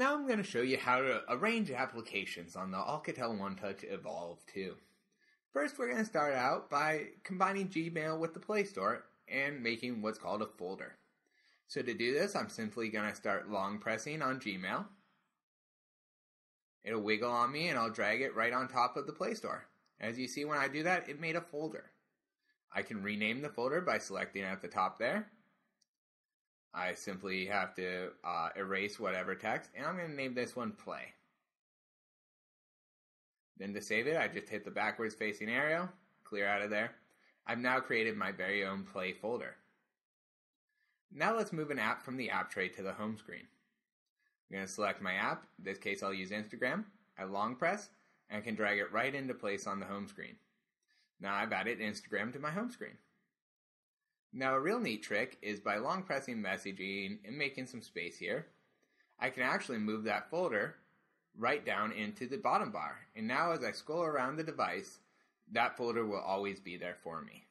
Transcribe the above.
Now I'm going to show you how to arrange applications on the Alcatel One Touch Evolve 2. First, we're going to start out by combining Gmail with the Play Store and making what's called a folder. So to do this, I'm simply going to start long pressing on Gmail. It'll wiggle on me and I'll drag it right on top of the Play Store. As you see when I do that, it made a folder. I can rename the folder by selecting at the top there. I simply have to uh, erase whatever text, and I'm going to name this one play. Then to save it, I just hit the backwards facing arrow, clear out of there. I've now created my very own play folder. Now let's move an app from the app tray to the home screen. I'm going to select my app. In this case, I'll use Instagram. I long press and I can drag it right into place on the home screen. Now I've added Instagram to my home screen. Now a real neat trick is by long pressing messaging and making some space here, I can actually move that folder right down into the bottom bar. And now as I scroll around the device, that folder will always be there for me.